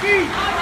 Becky!